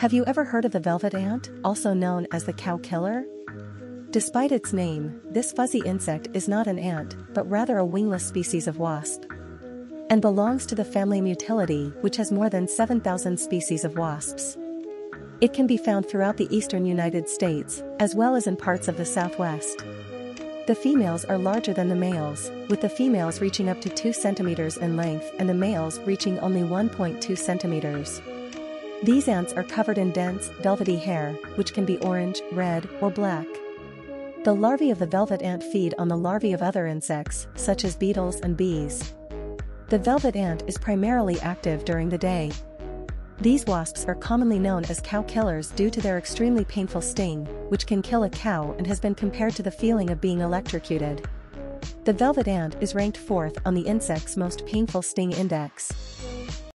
Have you ever heard of the velvet ant, also known as the cow killer? Despite its name, this fuzzy insect is not an ant, but rather a wingless species of wasp. And belongs to the family Mutillidae, which has more than 7,000 species of wasps. It can be found throughout the eastern United States, as well as in parts of the southwest. The females are larger than the males, with the females reaching up to 2 centimeters in length and the males reaching only 1.2 centimeters. These ants are covered in dense, velvety hair, which can be orange, red, or black. The larvae of the velvet ant feed on the larvae of other insects, such as beetles and bees. The velvet ant is primarily active during the day. These wasps are commonly known as cow killers due to their extremely painful sting, which can kill a cow and has been compared to the feeling of being electrocuted. The velvet ant is ranked fourth on the insect's most painful sting index.